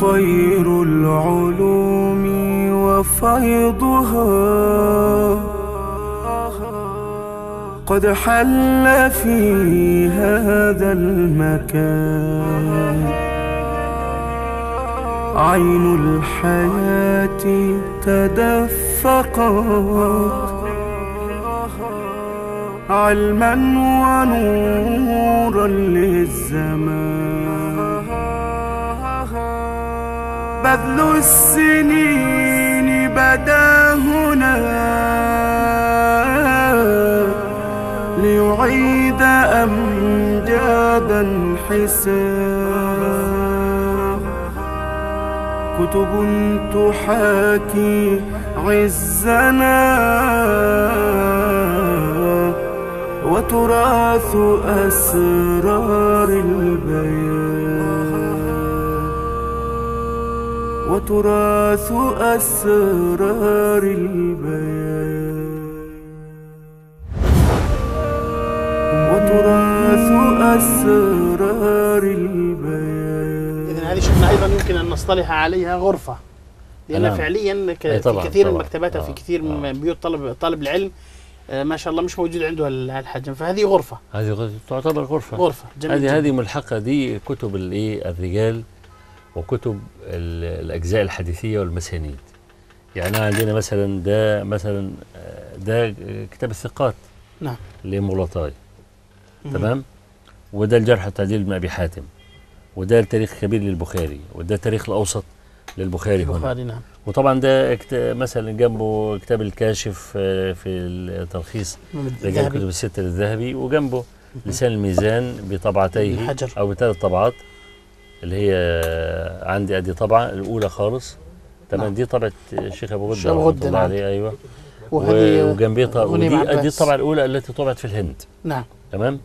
خير العلوم وفيضها. قد حل في هذا المكان عين الحياة تدفقت. علما ونورا للزمان. بذل السنين بدا هنا ليعيد أمجادا حساب كتب تحاكي عزنا. وتراث أسرار البيان وتراث أسرار البيان وتراث أسرار البيان اذا هذه شفنا أيضا يمكن أن نصطلح عليها غرفة لأن نعم. فعليا في كثير من. المكتبات وفي آه، كثير من آه. بيوت طلب طالب العلم ما شاء الله مش موجود عنده هالحجم. فهذه غرفة. هذه غ- تعتبر غرفة. غرفة. جميل هذه. هذه ملحقة دي كتب الايه الرجال وكتب ال- الأجزاء الحديثية والمسانيد. يعني عندنا مثلا ده مثلا آه، ده كتاب الثقات نعم. لمولاطاي مم. تمام؟ وده الجرح والتعديل ابن أبي حاتم. وده التاريخ الكبير للبخاري. وده التاريخ الأوسط. للبخاري هنا البخاري نعم وطبعا ده مثلا جنبه كتاب الكاشف آه، في التلخيص رجال. الكتب الستة للذهبي وجنبه لسان الميزان بطبعتيه ابن حجر. أو بثلاث طبعات اللي هي آه، عندي أدي طبعة الأولى خالص تمام نعم. دي طبعة الشيخ أبو الشيخ غدة أبو رحمة غدة، الله نعم. عليه أيوه وجنبية ودي دي عباس. الطبعة الأولى التي طبعت في الهند نعم تمام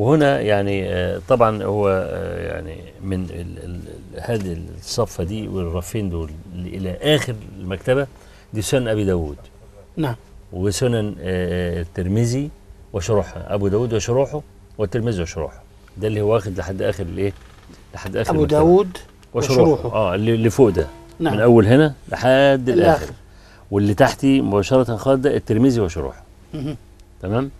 وهنا يعني آه، طبعا هو آه، يعني من ال- ال- ال- هذه الصفة دي والرفين دول إلى آخر المكتبة دي سنن أبي داود. نعم. وسنن آه، الترمذي وشروحها أبو داود وشروحه والترمذي وشروحه. ده اللي هو واخد لحد آخر الإيه؟ لحد آخر أبو المكتبة. داود وشروحه. وشروحه. آه اللي, اللي فوق ده. نعم. من أول هنا لحد الآخر. الآخر. واللي تحتي مباشرة خالص ده الترمذي وشروحه. تمام؟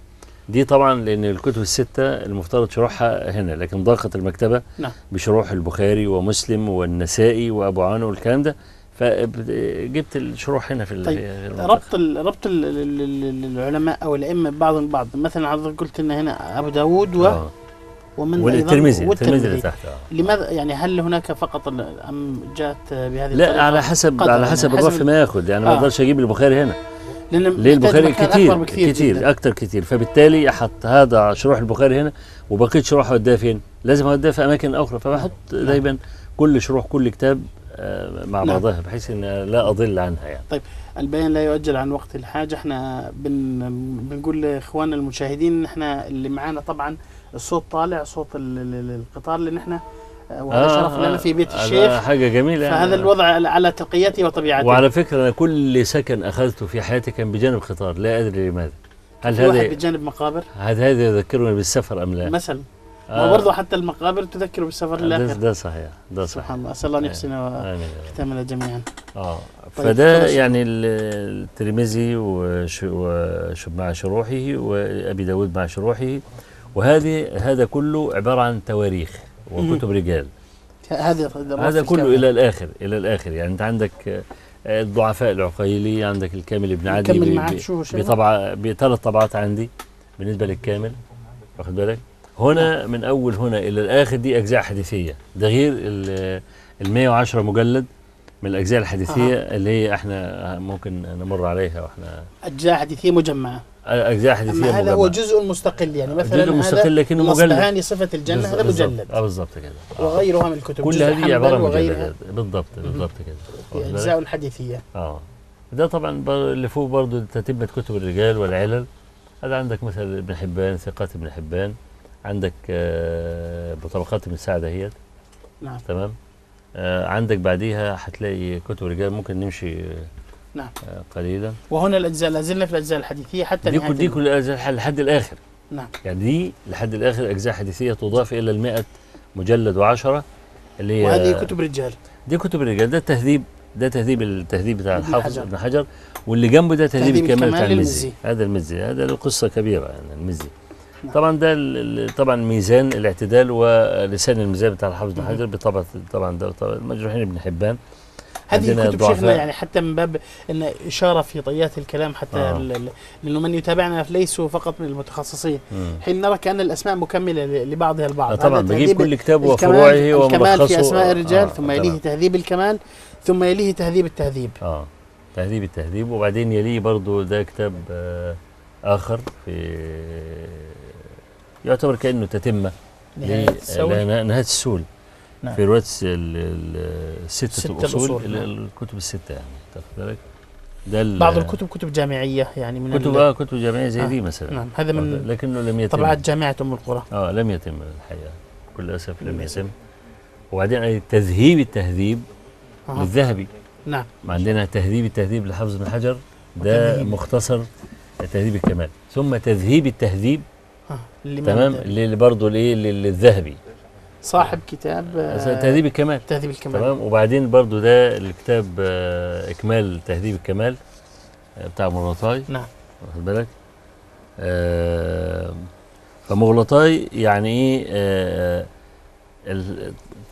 دي طبعا لأن الكتب الستة المفترض شروحها هنا لكن ضاقت المكتبة نعم. بشروح البخاري ومسلم والنسائي وأبو عانو والكلام ده فجبت الشروح هنا في طيب، المنطقة. ربط ال ربط ال ال ال العلماء أو الأئمة بعضهم بعض مثلا حضرتك قلت إن هنا أبو داود و آه. ومن والترمذي الترمذي اللي والترمذي تحت آه. لماذا يعني هل هناك فقط أم جاءت بهذه لا؟ على حسب على يعني، حسب حسب الرف ال- ما ياخد يعني ما آه. أقدرش أجيب البخاري هنا لأن ليه البخاري كتير كتير جداً. أكتر كتير. فبالتالي أحط هذا شروح البخاري هنا وبقيه شروح اوديها فين؟ لازم اوديها في أماكن أخرى. فبحط دايما كل شروح كل كتاب آه، مع نعم. بعضها بحيث إن لا أضل عنها يعني. البيان لا يؤجل عن وقت الحاجة. إحنا بن بنقول لإخواننا المشاهدين إن إحنا اللي معانا طبعا الصوت طالع صوت ال- ال- ال- القطار لأن إحنا آه، وهذا شرف لنا في بيت هذا الشيخ. حاجة جميلة فهذا يعني. الوضع على- تقيته وطبيعته وعلى فكرة أنا كل سكن أخذته في حياتي كان بجانب قطار لا أدري لماذا. هل هذا بجانب مقابر؟ هل هذا يذكرني بالسفر أم لا؟ مثلا. آه، وبرضه حتى المقابر تذكر بالسفر ده, للاخر ده صحيح ده صحيح. سبحان الله. أسأل الله أن يحسن. ويختمنا جميعا. آه. طيب، فده. يعني ال- الترمذي وش وش مع شروحه وأبي داود مع شروحه. وهذه هذا كله عبارة عن تواريخ. وكتب رجال. هذا هذا كله إلى الآخر إلى الآخر. يعني أنت عندك آه، الضعفاء العقيلي عندك الكامل ابن عدي بطبعه بثلاث طبعات عندي بالنسبة للكامل واخد بالك؟ هنا من أول هنا إلى الآخر دي أجزاء حديثية. ده غير ال ال 110 مجلد من الأجزاء الحديثية اللي هي إحنا ممكن نمر عليها وإحنا أجزاء حديثية مجمعة. أجزاء حديثية هذا هو. جزء مستقل يعني. مثلا جزء مستقل لكنه مجلد. الأصبهاني صفه الجنة هذا مجلد. آه بالظبط كده. آه. وغيرها من الكتب. كل هذه عبارة عن مجلدات بالضبط بالضبط كده؟ أجزاء الحديثية. آه. ده طبعا اللي فوق برضه تتمة كتب الرجال والعلل. هذا عندك مثلا ابن حبان ثقات ابن حبان. عندك آه بطبقات ابن سعد اهيت نعم. تمام؟ آه عندك بعديها هتلاقي كتب الرجال ممكن نمشي نعم. آه قليلا وهنا الأجزاء لا زلنا في الأجزاء الحديثية حتى دي كل دي كل أجزاء لحد الآخر نعم يعني دي لحد الآخر أجزاء حديثية تضاف إلى ال مجلد وعشرة اللي هي وهذه كتب رجال دي كتب الرجال ده التهذيب ده تهذيب التهذيب بتاع الحافظ. ابن حجر واللي جنبه ده تهذيب, تهذيب الكمال بتاع المزي. هذا المزي هذا له قصة كبيرة يعني المزي نعم. طبعا ده طبعا ميزان الاعتدال ولسان الميزان بتاع الحافظ ابن. حجر بطبعا طبعا ده طبعا مجروحين ابن حبان هذه كتب. شيخنا يعني حتى من باب إن إشارة في طيات الكلام حتى آه. لأنه من يتابعنا ليسوا فقط من المتخصصين مم. حين نرى كأن الأسماء مكملة لبعضها البعض آه طبعا بجيب كل كتاب وفروعه الكمال وملخصه في أسماء الرجال آه، ثم يليه. تهذيب الكمال ثم يليه تهذيب التهذيب آه تهذيب التهذيب وبعدين يليه برضو ده كتاب آه آخر في يعتبر كأنه تتمة نهاية ل- السول. نهايه السول نعم. في رواية ال- ال- الستة ستة الأصول الأصول، ال- نعم. الكتب الستة يعني تاخد بالك ده بعض الكتب كتب جامعية يعني من كتب آه كتب جامعية زي آه، دي مثلا نعم هذا من لكنه لم يتم طبعات جامعة أم القرى آه لم يتم الحقيقة بكل أسف لم يتم. وبعدين تذهيب التهذيب آه. للذهبي نعم عندنا تهذيب التهذيب لحافظ بن حجر ده. مختصر تهذيب الكمال ثم تذهيب التهذيب آه. تمام. اللي برضه الايه لل- للذهبي صاحب كتاب آه، تهذيب الكمال. تهذيب الكمال. تمام. وبعدين برضو ده الكتاب آه، إكمال تهذيب الكمال آه، بتاع مغلطاي. نعم. واخد بالك؟ آه، فمغلطاي يعني إيه؟ آه،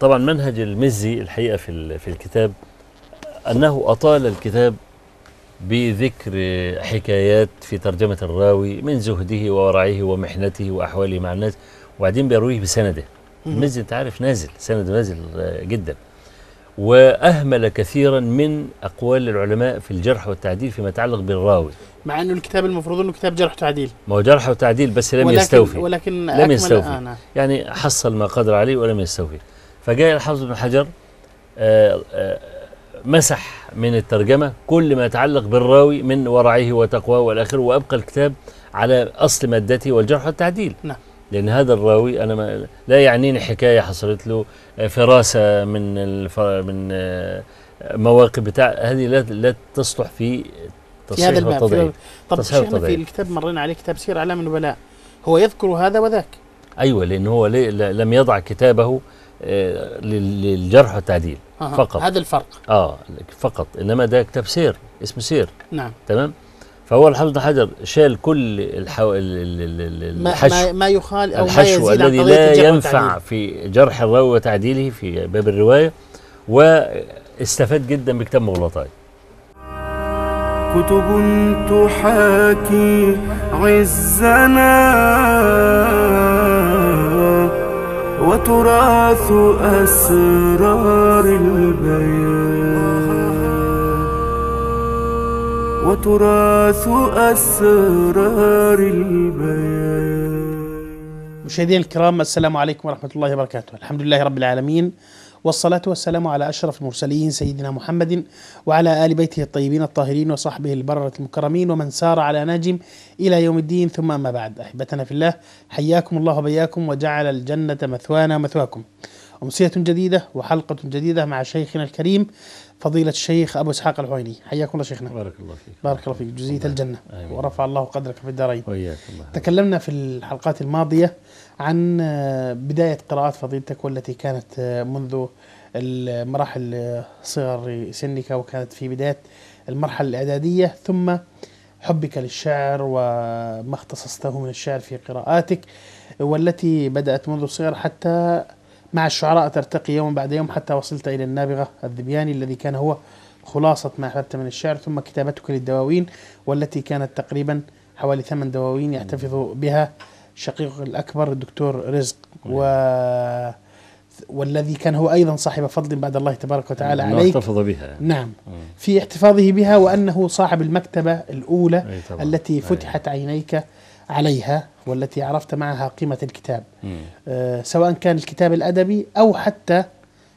طبعا منهج المزي الحقيقة في في الكتاب أنه أطال الكتاب بذكر حكايات في ترجمة الراوي من زهده وورعه ومحنته وأحواله مع الناس وبعدين بيرويه بسنده. مم. المزي انت عارف نازل سند نازل آه، جدا وأهمل كثيرا من أقوال العلماء في الجرح والتعديل فيما يتعلق بالراوي مع إنه الكتاب المفروض إنه كتاب جرح وتعديل ما هو جرح وتعديل بس لم ولكن يستوفي ولكن لم يستوفي. آه نعم. يعني حصل ما قدر عليه ولم يستوفي فجاء الحافظ بن حجر آه، آه، مسح من الترجمة كل ما يتعلق بالراوي من ورعه وتقواه والآخر وأبقى الكتاب على أصل مادته والجرح والتعديل نعم. لأن هذا الراوي أنا ما لا يعنيني حكاية حصلت له آه، فراسة من الف من آه، مواقف بتاع هذه لا لا تصلح في تصحيح هذا الباب والتضعيف طب تصحيح شيخنا في. الكتاب مرينا عليه كتاب سير اعلام النبلاء هو يذكر هذا وذاك؟ أيوة لأن هو لم يضع كتابه آه، لل- للجرح والتعديل. فقط. هذا الفرق. آه فقط. إنما ده كتاب سير اسمه سير. نعم. تمام؟ فهو الحافظ بن حجر شال كل الحو... ال- ال- ال- ال- ما, الحشو. ما, ما يخال ما الحشو عن الذي لا ينفع. في جرح الراوي وتعديله في باب الرواية واستفاد جدا بكتاب مغلطاي كتب تحاكي عزنا وتراث أسرار البيان. وتراث أسرار البيان. مشاهدينا الكرام السلام عليكم ورحمة الله وبركاته. الحمد لله رب العالمين والصلاة والسلام على أشرف المرسلين سيدنا محمد وعلى آل بيته الطيبين الطاهرين وصحبه البررة المكرمين ومن سار على ناجم إلى يوم الدين. ثم أما بعد أحبتنا في الله حياكم الله وبياكم وجعل الجنة مثوانا ومثواكم أمسية جديدة وحلقة جديدة مع شيخنا الكريم فضيلة الشيخ أبو إسحاق الحويني حياكم الله شيخنا. بارك الله فيك. بارك الله فيك. جزية الجنة. آمين. ورفع الله قدرك في الدارين. وإياك الله. تكلمنا في الحلقات الماضية عن آه، بداية قراءات فضيلتك والتي كانت آه، منذ المراحل آه، صغر سنك وكانت في بداية المرحلة الإعدادية ثم حبك للشعر وما اختصصته من الشعر في قراءاتك والتي بدأت منذ الصغر حتى مع الشعراء ترتقي يوم بعد يوم حتى وصلت إلى النابغة الذبياني الذي كان هو خلاصة ما أحببت من الشعر ثم كتابتك للدواوين والتي كانت تقريبا حوالي ثمان دواوين يحتفظ بها شقيق الأكبر الدكتور رزق و والذي كان هو أيضا صاحب فضل بعد الله تبارك وتعالى عليك احتفظ بها يعني. نعم مم. في احتفاظه بها وأنه صاحب المكتبة الأولى. التي. فتحت عينيك عليها والتي عرفت معها قيمة الكتاب. آه، سواء كان الكتاب الأدبي أو حتى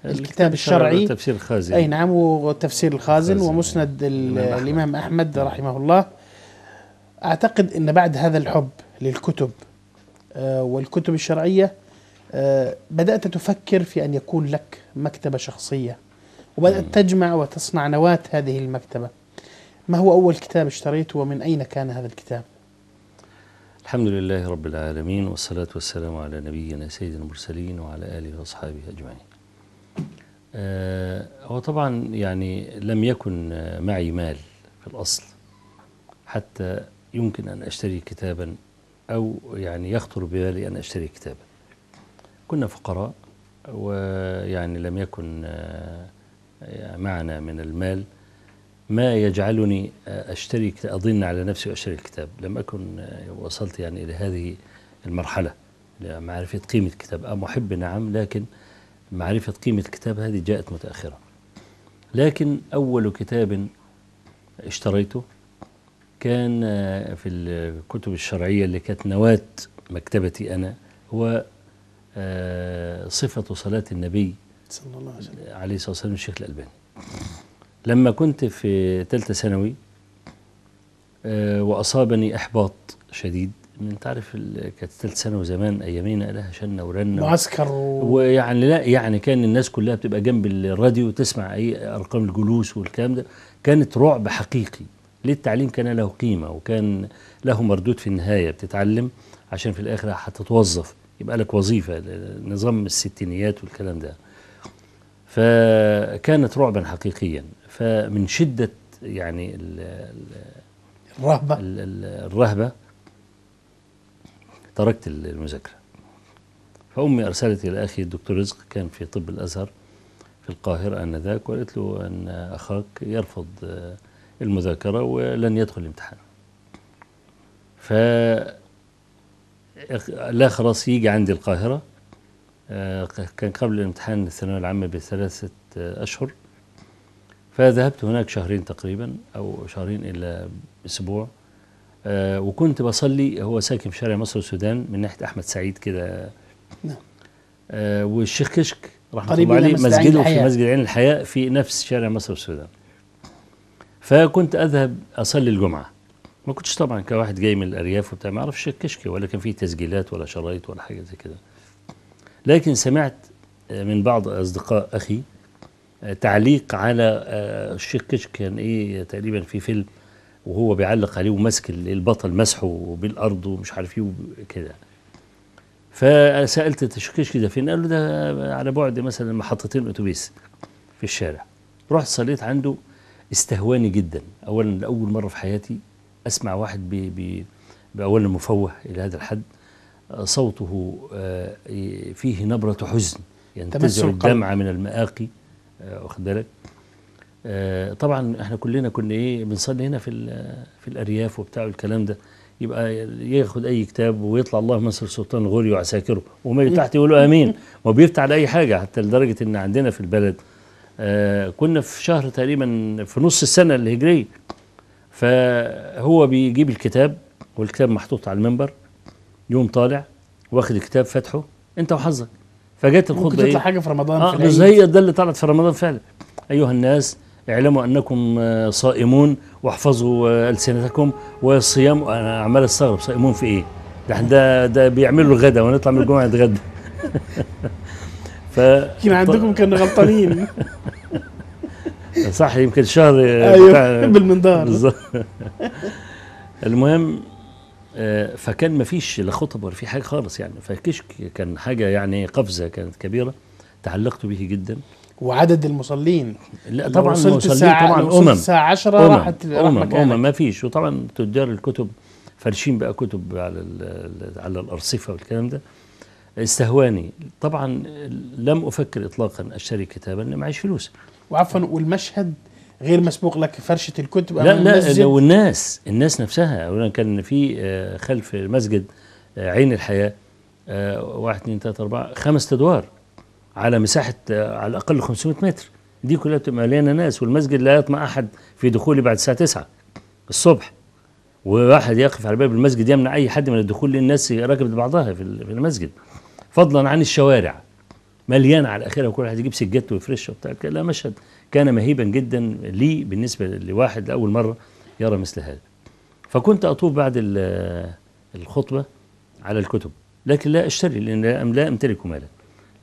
الكتاب الشرعي تفسير خازن أي نعم وتفسير الخازن الخازن. ومسند ال- الإمام أحمد. الإمام أحمد رحمه الله أعتقد أن بعد هذا الحب للكتب آه، والكتب الشرعية آه، بدأت تفكر في أن يكون لك مكتبة شخصية وبدأت. تجمع وتصنع نواة هذه المكتبة ما هو أول كتاب اشتريته ومن أين كان هذا الكتاب؟ الحمد لله رب العالمين والصلاة والسلام على نبينا سيد المرسلين وعلى آله وأصحابه أجمعين. آه، هو طبعا يعني لم يكن معي مال في الأصل حتى يمكن أن أشتري كتابا أو يعني يخطر ببالي أن أشتري كتابا. كنا فقراء ويعني لم يكن آه، معنا من المال. ما يجعلني أشتري أضن على نفسي وأشتري الكتاب. لم أكن آه، وصلت يعني إلى هذه المرحلة. لمعرفة قيمة الكتاب. أه محب نعم لكن معرفة قيمة الكتاب هذه جاءت متأخرة. لكن أول كتاب اشتريته كان آه، في الكتب الشرعية اللي كانت نواة مكتبتي أنا هو آه، صفة صلاة النبي صلى الله عليه وسلم. عليه الصلاة والسلام الشيخ الألباني. لما كنت في ثالثة ثانوي آه، وأصابني إحباط شديد. من تعرف كانت ثالثة ثانوي زمان أيامينا لها شنة ورنة معسكر و... ويعني لا يعني كان الناس كلها بتبقى جنب الراديو تسمع أي أرقام الجلوس والكلام ده. كانت رعب حقيقي. ليه التعليم كان له قيمة وكان له مردود في النهاية؟ بتتعلم عشان في الآخر هتتوظف. يبقى لك وظيفة نظام الستينيات والكلام ده. فكانت رعبا حقيقيا. فمن شدة يعني ال ال الرهبة. ال- ال- الرهبة تركت المذاكرة. فأمي أرسلت إلى أخي الدكتور رزق كان في طب الأزهر في القاهرة آنذاك وقالت له أن أخاك يرفض المذاكرة ولن يدخل الامتحان. ف لا خلاص يجي عندي القاهرة آه، كان قبل الامتحان الثانوية العامة بثلاثة أشهر. فذهبت هناك شهرين تقريبا أو شهرين إلى أسبوع. آه، وكنت بصلي هو ساكن في شارع مصر والسودان من ناحية أحمد سعيد كده. نعم. آه، والشيخ كشك رحمة الله عليه مسجده في. مسجد عين الحياة في نفس شارع مصر والسودان. فكنت أذهب أصلي الجمعة. ما كنتش طبعا كواحد جاي من الأرياف وبتاع ما أعرفش كشك ولا كان فيه تسجيلات ولا شرايط ولا حاجة زي كده. لكن سمعت آه، من بعض أصدقاء أخي تعليق على آه، الشيخ كشك كان إيه تقريبا في فيلم وهو بيعلق عليه وماسك ال- البطل مسحه بالأرض ومش عارف إيه وكده. فسألت التشكيش كده فين؟ قال له ده على بعد مثلا محطتين أتوبيس في الشارع. رحت صليت عنده استهواني جدا. اولا لأول مرة في حياتي أسمع واحد بي بي باولا مفوه إلى هذا الحد صوته آه، فيه نبرة حزن ينتزع. الدمع من المآقي. واخد بالك؟ آه، طبعا إحنا كلنا كنا إيه بنصلي هنا في في الأرياف وبتاع الكلام ده. يبقى ياخد أي كتاب ويطلع اللهم انصر سلطان الغوري وعساكره وما تحت يقولوا آمين. ما بيفتح على اي حاجة حتى لدرجة إن عندنا في البلد. آه كنا في شهر تقريبا في نص السنة الهجرية. فهو بيجيب الكتاب والكتاب محطوط على المنبر. يوم طالع واخد الكتاب فتحه أنت وحظك. فجت ممكن الخطبه تطلع إيه؟ حاجة في رمضان آه في. هي ده اللي طلعت في رمضان فعلا. أيها الناس اعلموا أنكم آه، صائمون واحفظوا آه، ألسنتكم والصيام أنا عمال أستغرب صائمون في إيه؟ ده ده ده بيعملوا الغدا ونطلع من الجمعة نتغدى. ف يمكن عندكم كانوا غلطانين. صح يمكن شهر آه، أيوه بالمنظار. بالظبط. المهم آه، فكان ما فيش لا خطب ولا في حاجة خالص يعني. فكشك كان حاجة يعني قفزة كانت كبيرة تعلقت به جدا. وعدد المصلين لا طبعا المصلين الساعة طبعا أمم الساعة 10 أمم راحت راح أمم. أمم ما فيش. وطبعا تجار الكتب فارشين بقى كتب على على الأرصفة والكلام ده. استهواني. طبعا لم أفكر اطلاقا أشتري كتابا معيش فلوس. وعفوا والمشهد غير مسبوق لك فرشة الكتب لا لا المسجد. لو الناس الناس نفسها اولا كان في آه، خلف المسجد آه، عين الحياة آه، واحد اثنين ثلاثة أربعة خمس أدوار على مساحة على الأقل 500 متر. دي كلها بتبقى مليانة ناس والمسجد لا يطمع أحد في دخوله بعد الساعة 9 الصبح. وواحد يقف على باب المسجد يمنع أي حد من الدخول للناس ركبت بعضها في المسجد. فضلا عن الشوارع. مليانه على اخرها وكل واحد يجيب سجادته ويفرشها وبتاع. لا مشهد. كان مهيبا جدا لي بالنسبة لواحد لأول مرة يرى مثل هذا. فكنت أطوف بعد ال- الخطبة على الكتب لكن لا أشتري لأن لا لا أمتلك مالا.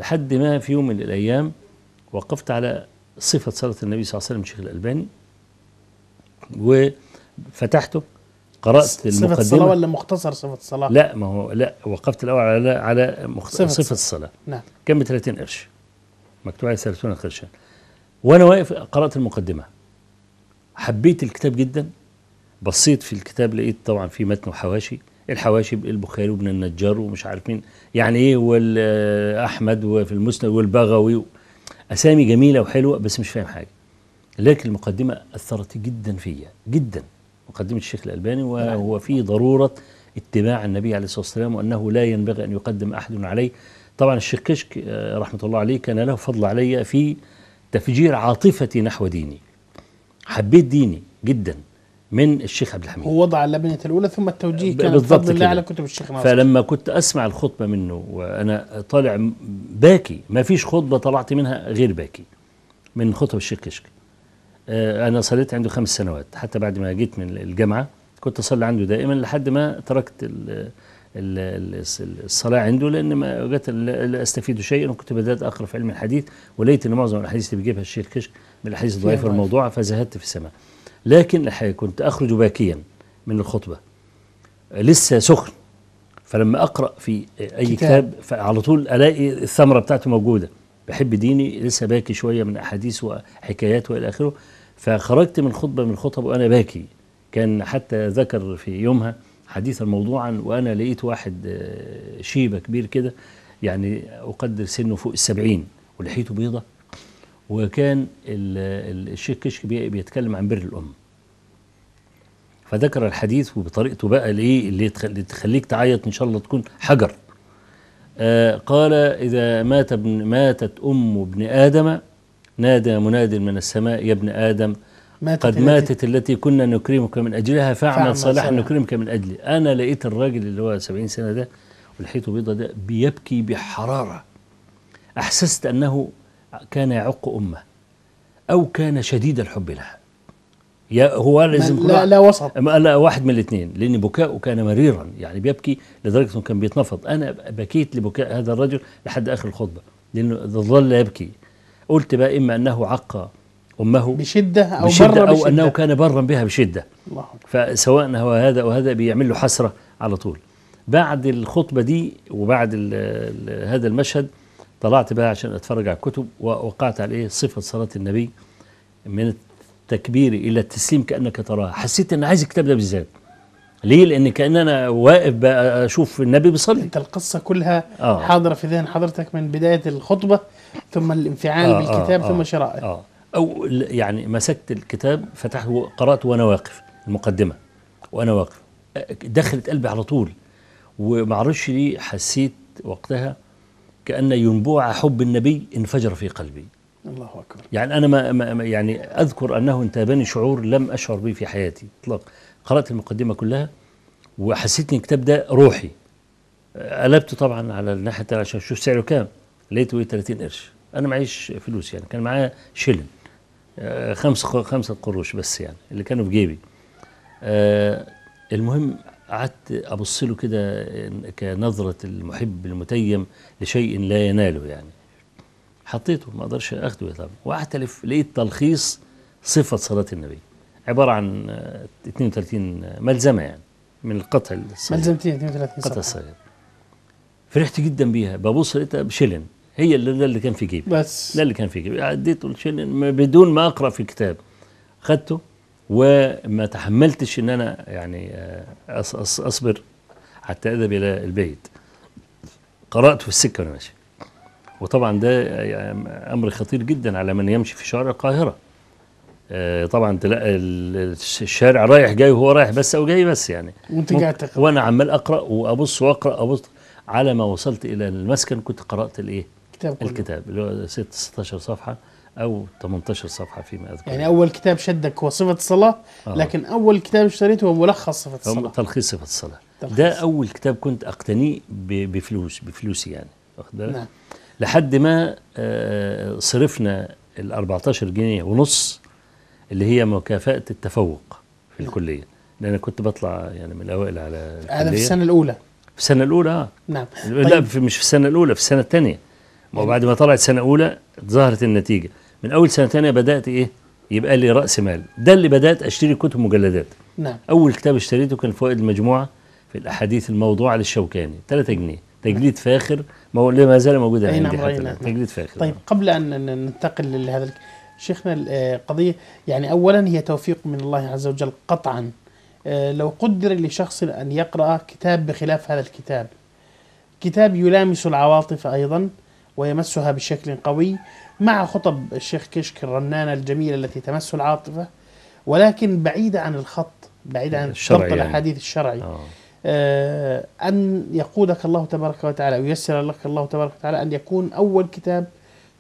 لحد ما في يوم من الأيام وقفت على صفة صلاة النبي صلى الله عليه وسلم الشيخ الألباني وفتحته قرأت صفة الصلاة المقدمه ولا مختصر صفة الصلاة؟ لا ما هو لا وقفت الأول على على مخت... صفة صفة, الصلاة. الصلاه نعم. كان ب 30 قرش. مكتوب عليه 30 قرشا. وأنا واقف قرأت المقدمة. حبيت الكتاب جدا. بصيت في الكتاب لقيت طبعا في متن وحواشي. الحواشي البخاري وابن النجار ومش عارف مين. يعني إيه؟ والأحمد وفي المسند والبغوي. أسامي جميلة وحلوة بس مش فاهم حاجة. لكن المقدمة أثرت جدا فيا. جدا. مقدمة الشيخ الألباني وهو في ضرورة اتباع النبي عليه الصلاة والسلام وأنه لا ينبغي أن يقدم أحد عليه. طبعا الشيخ كشك آه، رحمة الله عليه كان له فضل علي في تفجير عاطفتي نحو ديني. حبيت ديني جدا من الشيخ عبد الحميد. هو وضع اللبنة الأولى ثم التوجيه كان بفضل الله. على كتب الشيخ ناصر. فلما كنت أسمع الخطبة منه وأنا طالع باكي ما فيش خطبة طلعت منها غير باكي من خطب الشيخ كشك. آه، أنا صليت عنده خمس سنوات حتى بعد ما جيت من الجامعة كنت أصلي عنده دائما لحد ما تركت ال ال ال الصلاة عنده لأن ما وجدت لا أستفيد شيئا وكنت بدأت أقرأ في علم الحديث ولقيت ان معظم الأحاديث اللي بيجيبها الشيخ كشك من الأحاديث الضعيفة ضعيف. الموضوعة فزهدت في السماع لكن الحقيقة كنت أخرج باكيا من الخطبة. لسه سخن. فلما أقرأ في أي كتاب. كتاب, فعلى طول ألاقي الثمرة بتاعته موجودة. بحب ديني لسه باكي شوية من أحاديث وحكايات وإلى آخره. فخرجت من خطبة من الخطب وأنا باكي. كان حتى ذكر في يومها حديثا موضوعا وأنا لقيت واحد آه، شيبة كبير كده يعني أقدر سنه فوق السبعين ولحيته بيضة. وكان ال- ال- الشيخ كشك بي- بيتكلم عن بر الأم. فذكر الحديث وبطريقته بقى اللي اللي تخليك تعيط إن شاء الله تكون حجر. آه قال إذا مات ابن ماتت أم ابن آدم نادى مناد من السماء يا ابن آدم. ماتت قد ماتت التي كنا نكرمك من أجلها فاعمل صالحا. نكرمك من أجلي. أنا لقيت الراجل اللي هو 70 سنة ده ولحيته بيضة ده بيبكي بحرارة. أحسست أنه كان يعق أمه أو كان شديد الحب لها. يا هو لازم لا لا وسط. لا واحد من الاثنين لأن بكاؤه كان مريرا يعني بيبكي لدرجة إنه كان بيتنفض. أنا بكيت لبكاء هذا الرجل لحد آخر الخطبة لأنه ظل يبكي. قلت بقى إما أنه عق أمه بشدة أو بشدة بره أو بشدة. أنه كان برا بها بشدة. الله. فسواء هو هذا أو هذا بيعمل له حسرة على طول. بعد الخطبة دي وبعد ال ال هذا المشهد طلعت بقى عشان أتفرج على الكتب ووقعت على إيه؟ صفة صلاة النبي من التكبير إلى التسليم كأنك تراها. حسيت إن عايز الكتاب ده بالذات. ليه؟ لأن كأن أنا واقف بقى أشوف النبي بيصلي. أنت القصة كلها آه. حاضرة في ذهن حضرتك من بداية الخطبة ثم الانفعال آه، بالكتاب آه، ثم آه. شرائه. آه. أو يعني مسكت الكتاب فتحته وقرات وأنا واقف المقدمة وأنا واقف. دخلت قلبي على طول. ومعرفش ليه حسيت وقتها كأن ينبوع حب النبي انفجر في قلبي. الله أكبر. يعني أنا ما ما ما- يعني أذكر أنه انتابني شعور لم أشعر به في حياتي اطلاقا. قرأت المقدمة كلها وحسيت إن الكتاب ده روحي. قلبته طبعا على الناحية التانية عشان أشوف سعره كام. لقيته إيه؟ 30 قرش. أنا معيش فلوس يعني. كان معايا شلن آه، خمسة خمسة قروش بس يعني اللي كانوا في جيبي. آه، المهم قعدت أبص له كده كنظرة المحب المتيم لشيء لا يناله يعني. حطيته ما أقدرش أخده طبعا وقعدت لقيت تلخيص صفة صلاة النبي. عبارة عن آه، 32 ملزمة يعني من القطع الصغير. ملزمتين 32 قطع صفحة. الصغير فرحت جدا بيها ببص لقيتها بشلن هي اللي, ده اللي كان في جيبي. بس. ده اللي كان في جيبي. عديت الشلن بدون ما أقرأ في الكتاب. خدته وما تحملتش إن أنا يعني آه، أصبر حتى أذهب إلى البيت. قرأت في السكة وأنا ماشي. وطبعا ده يعني أمر خطير جدا على من يمشي في شوارع القاهرة. آه، طبعا تلاقي ال- الشارع رايح جاي وهو رايح بس أو جاي بس يعني. وأنت قاعد تقرأ. وأنا عمال أقرأ وأبص وأقرأ أبص على ما وصلت إلى المسكن كنت قرأت الإيه؟ كتاب كله. الكتاب اللي هو 6 16 صفحة أو 18 صفحة فيما أذكر. يعني أول كتاب شدك هو صفة الصلاة آه. لكن أول كتاب اشتريته هو ملخص صفة هم الصلاة. تلخيص صفة الصلاة. ده أول كتاب كنت أقتنيه بفلوس بفلوسي يعني واخد بالك؟ نعم. لحد ما آه، صرفنا ال 14 جنيه ونص اللي هي مكافأة التفوق في نعم. الكلية. لأن أنا كنت بطلع يعني من الأوائل على هذا في السنة الأولى. في السنة الأولى آه. نعم. لا طيب. في مش في السنة الأولى في السنة الثانية. ما هو بعد ما طلعت سنة أولى ظهرت النتيجة. من أول سنة ثانية بدأت إيه؟ يبقى لي رأس مال. ده اللي بدأت أشتري كتب مجلدات. نعم. أول كتاب اشتريته كان فوائد المجموعة في الأحاديث الموضوعة للشوكاني. 3 جنيه. تجليد فاخر ما هو ما زال موجود عندي نعم، حتى. الآن. تجليد فاخر. طيب قبل أن ننتقل لهذا شيخنا القضية يعني اولا هي توفيق من الله عز وجل قطعا آه، لو قدر لشخص أن يقرأ كتاب بخلاف هذا الكتاب كتاب يلامس العواطف أيضا ويمسها بشكل قوي مع خطب الشيخ كشك الرنانة الجميلة التي تمس العاطفة ولكن بعيده عن الخط بعيده عن ضبط يعني. الأحاديث الشرعي آه. آه، أن يقودك الله تبارك وتعالى وييسر لك الله تبارك وتعالى أن يكون أول كتاب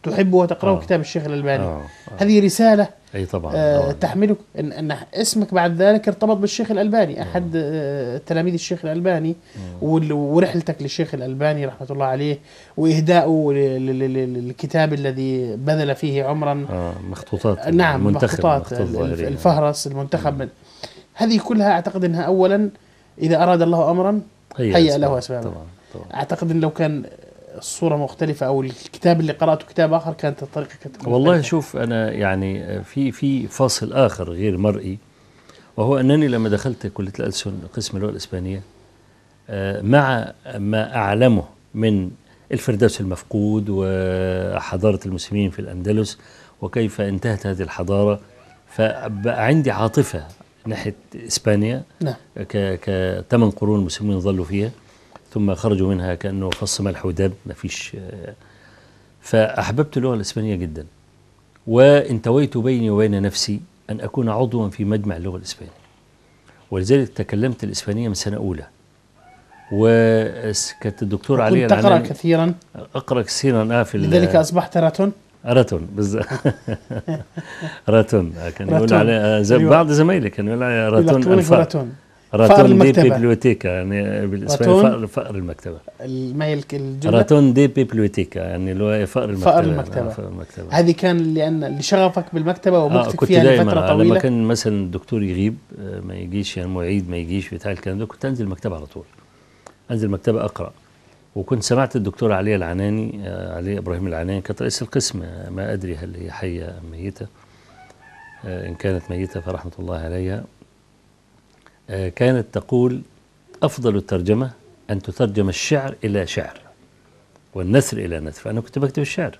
تحبه وتقرأه آه. كتاب الشيخ الألباني آه. آه. هذه رسالة أي طبعا آه آه. تحملك إن, أن اسمك بعد ذلك ارتبط بالشيخ الألباني أحد آه تلاميذ الشيخ الألباني وال- ورحلتك للشيخ الألباني رحمة الله عليه وإهداؤه للكتاب الذي بذل فيه عمرا آه. مخطوطات نعم منتخب مخطوطات مخطوط. الفهرس المنتخب من هذه كلها أعتقد أنها أولا إذا أراد الله أمرا هي هيأ له أسبابه. طبعا طبعا أعتقد إن لو كان الصورة مختلفة أو الكتاب اللي قرأته كتاب آخر كانت الطريقة كانت والله مختلفة. شوف أنا يعني في في فاصل آخر غير مرئي وهو أنني لما دخلت كلية الألسن قسم اللغة الإسبانية آه، مع ما أعلمه من الفردوس المفقود وحضارة المسلمين في الأندلس وكيف انتهت هذه الحضارة فبقى عندي عاطفة ناحية إسبانيا نعم كثمان قرون المسلمين ظلوا فيها ثم خرجوا منها كأنه فص ملح وداب ما فيش آه، فأحببت اللغة الإسبانية جدا. وانتويت بيني وبين نفسي أن أكون عضوا في مجمع اللغة الإسبانية. ولذلك تكلمت الإسبانية من سنة أولى. وكانت الدكتور علي كنت العناني كثيرا؟ أقرأ كثيرا آه في لذلك أصبحت ratón؟ ratón بالظبط ratón آه، كان يقول. عليه آه، أيوة. بعض زمايلي كانوا يقول عليه ratón ratón ratón de. biblioteca يعني بالاسباني فأر المكتبة. الميل الجملة؟ ratón de biblioteca يعني اللي هو المكتبة. فأر يعني، المكتبة. آه، فأر المكتبة. هذه كان لأن لشغفك بالمكتبة آه ومكتك كنت فيها دايما لفتره آه، لما طويلة. كان مثلا الدكتور يغيب آه، ما يجيش يعني معيد ما يجيش بتاع الكلام ده كنت أنزل المكتبة على طول. أنزل المكتبه أقرأ. وكنت سمعت الدكتور علي العناني آه، علي إبراهيم العناني كانت رئيس القسم آه، ما أدري هل هي حية أم ميتة. آه، إن كانت ميتة فرحمه الله عليها. آه، كانت تقول أفضل الترجمة أن تترجم الشعر إلى شعر والنثر إلى نثر فأنا كنت بكتب الشعر.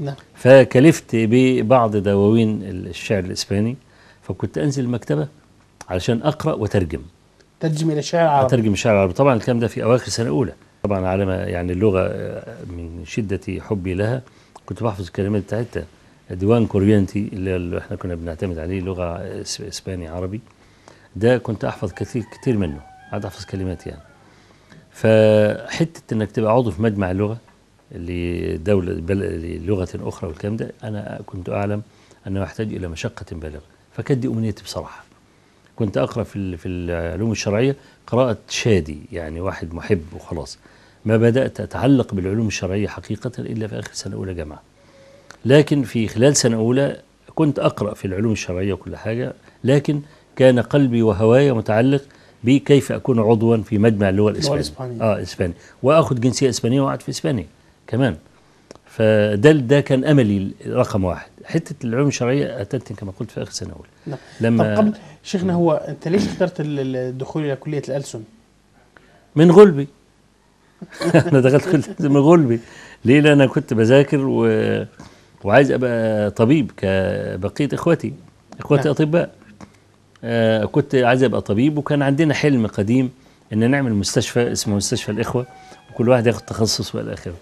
نعم. فكلفت ببعض دواوين الشعر الإسباني فكنت أنزل المكتبة علشان أقرأ وترجم. ترجم إلى شعر عربي. أترجم الشعر العربي طبعا الكلام ده في أواخر سنة أولى. طبعا على ما يعني اللغة آه، من شدة حبي لها كنت بحفظ الكلمات بتاعتها. ديوان كورينتي اللي إحنا كنا بنعتمد عليه لغة إس- إسباني عربي. ده كنت أحفظ كثير كتير منه. قاعد أحفظ كلمات يعني. فحتة إنك تبقى عضو في مجمع اللغة لدوله لغة أخرى والكلام ده أنا كنت أعلم أنه يحتاج إلى مشقة بالغه فكانت دي أمنيتي بصراحة. كنت أقرأ في في العلوم الشرعية قراءة شادي يعني واحد محب وخلاص. ما بدأت أتعلق بالعلوم الشرعية حقيقة إلا في آخر سنة أولى جامعة. لكن في خلال سنة أولى كنت أقرأ في العلوم الشرعية وكل حاجة لكن كان قلبي وهواي متعلق بكيف أكون عضوا في مجمع اللغة الإسبانية. آه إسباني. وآخذ جنسية إسبانية واقعد في إسبانيا كمان. فده ده كان أملي رقم واحد. حتة العلوم الشرعية اتتني كما قلت في آخر سنة أولى. نعم. لما طب قبل شيخنا هو أنت ليش اخترت ال- ال- الدخول إلى كلية الألسن؟ من غلبي. أنا دخلت كل من غلبي. ليه؟ لأن أنا كنت بذاكر و... وعايز أبقى طبيب كبقية اخوتي اخوتي نعم. أطباء. كنت عايز أبقى طبيب وكان عندنا حلم قديم إن نعمل مستشفى اسمه مستشفى الإخوة وكل واحد ياخد تخصص والى اخره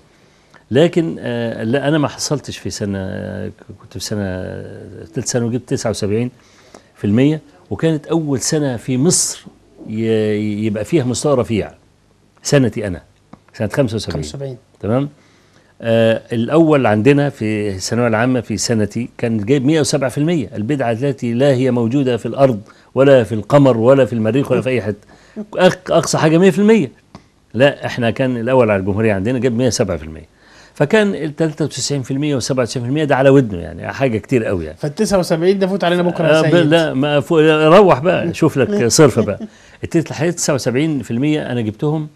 لكن آه لا أنا ما حصلتش في سنة آه، كنت في سنة ثالث سنه وجبت 79 في المية وكانت أول سنة في مصر يبقى فيها مستوى رفيع. سنتي أنا سنة 75 75 تمام؟ آه الأول عندنا في الثانوية العامة في سنتي كان جايب 107% البدعة التي لا هي موجودة في الأرض ولا في القمر ولا في المريخ ولا في أي حتة. أق- أقصى حاجة 100% لا إحنا كان الأول على الجمهورية عندنا جاب 107% فكان ال 93% و97% ده على ودنه يعني حاجة كتير قوي يعني. فال 79 ده فوت علينا بكرة آه يا سيد. لا ما فوق روح بقى شوف لك صرفه بقى. الحقيقة 79% أنا جبتهم.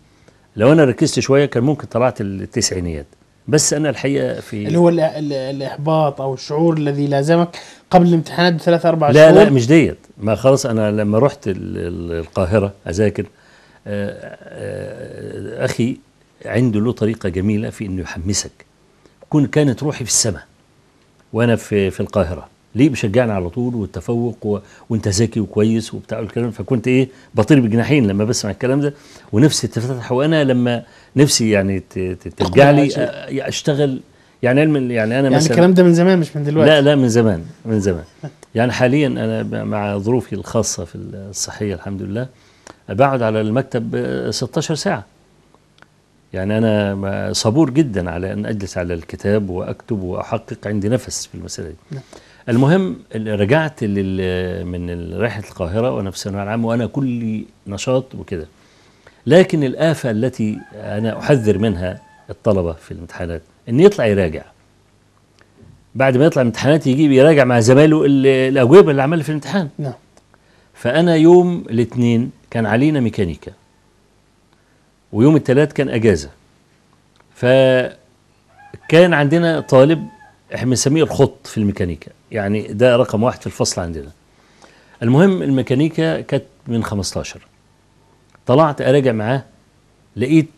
لو أنا ركزت شوية كان ممكن طلعت التسعينيات. بس أنا الحقيقة في اللي هو ال- ال- الإحباط أو الشعور الذي لازمك قبل الامتحانات بثلاث أربع لا شهور؟ لا مش ديت. ما خلاص أنا لما رحت ال- ال- القاهرة أذاكر آه، آه، أخي عنده له طريقة جميلة في إنه يحمسك. كون كانت روحي في السماء وأنا في في القاهرة. ليه بيشجعني على طول والتفوق و... وانت ذكي وكويس وبتاع الكلام فكنت إيه بطير بجناحين لما بسمع الكلام ده. ونفسي تفتح وأنا لما نفسي يعني ت- ت- ترجع لي. آه، أشتغل. يعني علم يعني أنا يعني مثلا الكلام ده من زمان مش من دلوقتي. لا لا من زمان من زمان. يعني حاليا أنا مع ظروفي الخاصة في الصحية الحمد لله بقعد على المكتب آه، 16 ساعة. يعني أنا صبور جدا على أن أجلس على الكتاب وأكتب وأحقق عندي نفس في المسألة دي. نعم. المهم ال- رجعت لل- من رحلة القاهرة وأنا في الثانوية العامة وأنا كل نشاط وكده. لكن الآفة التي أنا أحذر منها الطلبة في الامتحانات إن يطلع يراجع. بعد ما يطلع امتحانات يجيب يراجع مع زمايله ال- الأجوبة اللي عملها في الامتحان. نعم. فأنا يوم الاثنين كان علينا ميكانيكا. ويوم الثلاث كان أجازة. فكان عندنا طالب إحنا بنسميه الخط في الميكانيكا. يعني ده رقم واحد في الفصل عندنا. المهم الميكانيكا كانت من 15 طلعت أراجع معاه لقيت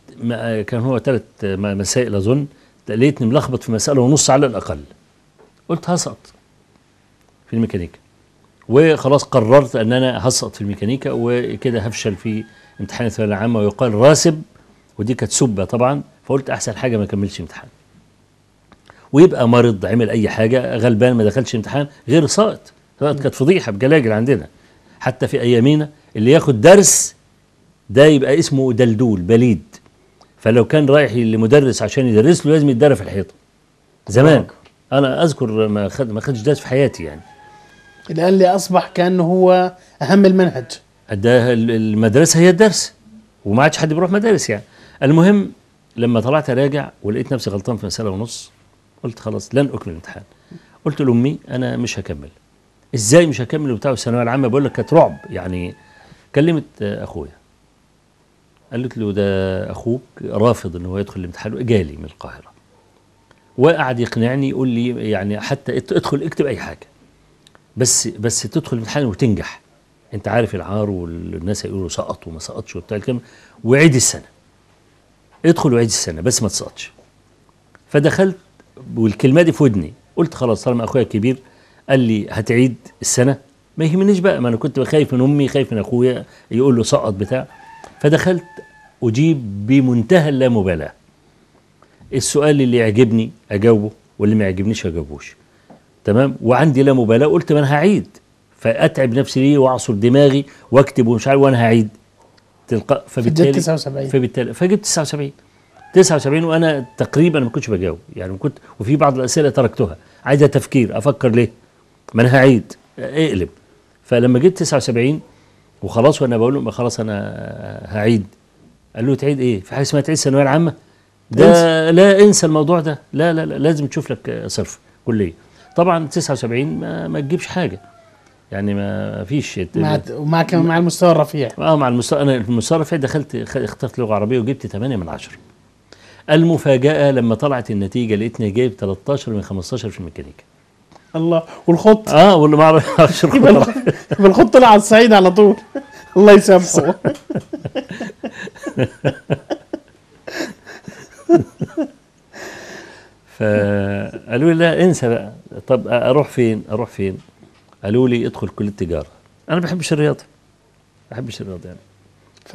كان هو ثلاث مسائل أظن لقيتني ملخبط في مسألة ونص على الأقل. قلت هسقط في الميكانيكا. وخلاص قررت إن أنا هسقط في الميكانيكا وكده هفشل في امتحان الثانوية العامة ويقال راسب ودي كانت سبة طبعا فقلت أحسن حاجة ما أكملش امتحان. ويبقى مرض عمل أي حاجة غلبان ما دخلش امتحان غير ساقط. ساقط كانت فضيحة بجلاجل عندنا. حتى في أيامينا اللي ياخد درس ده يبقى اسمه دلدول بليد. فلو كان رايح لمدرس عشان يدرس له لازم يتدرى في الحيطة. زمان. أنا أذكر ما خد ما خدش درس في حياتي يعني. الآن اللي أصبح كأنه هو أهم المنهج. ده ال- المدرسة هي الدرس. وما عادش حد بيروح مدارس يعني. المهم لما طلعت أراجع ولقيت نفسي غلطان في مسألة ونص قلت خلاص لن أكمل الامتحان. قلت لأمي أنا مش هكمل. إزاي مش هكمل وبتاع؟ الثانوية العامة بقول لك كانت رعب. يعني كلمت أخويا. قالت له ده أخوك رافض إن هو يدخل الامتحان جالي من القاهرة. وقعد يقنعني يقول لي يعني حتى ادخل اكتب أي حاجة. بس بس تدخل الامتحان وتنجح. أنت عارف العار والناس يقولوا سقط وما سقطش وبتاع الكلام. وعيد السنة. ادخل وعيد السنة بس ما تسقطش. فدخلت والكلمة دي في ودني. قلت خلاص طالما أخويا الكبير قال لي هتعيد السنة ما يهمنيش بقى ما أنا كنت خايف من أمي خايف من أخويا يقول له سقط بتاع. فدخلت أجيب بمنتهى اللامبالاة. السؤال اللي يعجبني أجاوبه واللي ما يعجبنيش أجاوبوش. تمام؟ وعندي لا مبالاة قلت ما أنا هعيد. فأتعب نفسي ليه؟ وأعصر دماغي وأكتب ومش عارف وأنا هعيد. تلقى فبالتالي فجبت 79 فبالتالي فجبت 79 79 وأنا تقريبا ما كنتش بجاوب. يعني كنت وفي بعض الأسئلة تركتها. عايزة تفكير. أفكر ليه؟ ما أنا هعيد. اقلب. فلما جبت 79 وخلاص وأنا بقول له خلاص أنا هعيد. قال له تعيد إيه؟ في حاجة اسمها تعيد الثانوية العامة؟ ده لا انسى الموضوع ده. لا لا لا لازم تشوف لك صرف كلية. طبعا 79 ما, ما تجيبش حاجة. يعني ما فيش مع ومع كمان مع المستوى الرفيع. آه مع المستوى. أنا المستوى الرفيع دخلت اخترت لغة عربية وجبت 8 من 10 المفاجأة لما طلعت النتيجة لقيتني جايب 13 من 15 في الميكانيكا. الله. والخط؟ آه واللي ما أعرفش الخط. طلع على الصعيد على طول. الله يسامحه. فقالوا لي لا انسى بقى. طب أروح فين؟ أروح فين؟ قالوا لي ادخل كلية تجارة. أنا ما بحبش الرياضة. ما بحبش الرياضة يعني.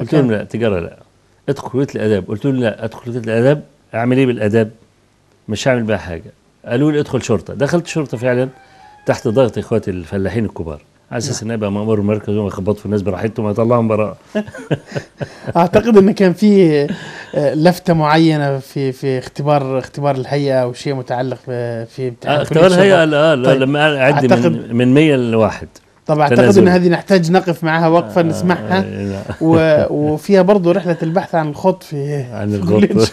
قلت لهم لا تجارة لا. ادخل كلية الاداب قلت لهم لا أدخل كلية الاداب أعمل إيه بالاداب مش هعمل بيها حاجة. قالوا لي ادخل شرطة. دخلت شرطة فعلا تحت ضغط إخواتي الفلاحين الكبار. على أساس إن ابقى مأمور المركز وما في الناس براحتهم ويطلعهم براءه أعتقد إن كان في لفتة معينة في في اختبار اختبار الهيئة أو شيء متعلق في امتحان آه، اختبار هي الشرطة. لا لا طيب. لما اعد من من 100 لواحد. طبعا أعتقد تنازل. إن هذه نحتاج نقف معها وقفه نسمعها. آه، نعم. و... وفيها برضو رحلة البحث عن الخط في عن الغط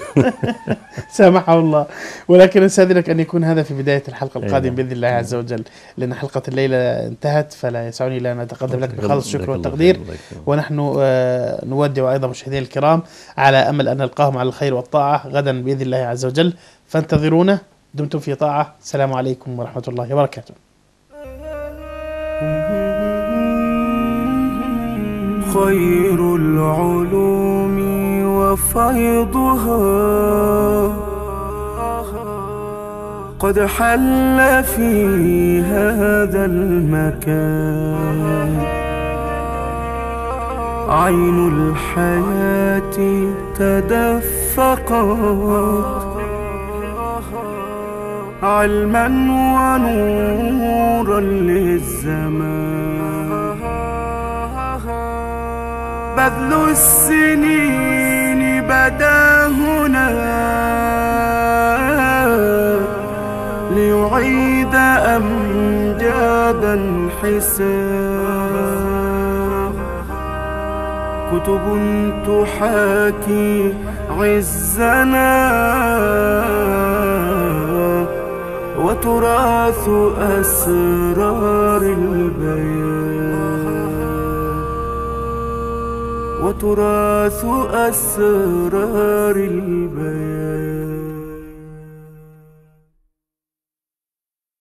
سامحه الله. ولكن استاذنك أن يكون هذا في بداية الحلقة القادمة أيوة. بإذن الله عز وجل. لأن حلقة الليلة انتهت فلا يسعني الا أن أتقدم لك بخالص. الشكر والتقدير. ونحن آه، نودع أيضا مشاهدينا الكرام على أمل أن نلقاهم على الخير والطاعة غدا بإذن الله عز وجل. فانتظرونا دمتم في طاعة. السلام عليكم ورحمة الله وبركاته. خير العلوم وفيضها. قد حل في هذا المكان عين الحياة تدفقت علما ونورا للزمان. بذل السنين بدا هنا ليعيد أمجادا حساب كتب تحاكي عزنا وتراث أسرار البيان. وتراث أسرار البيان.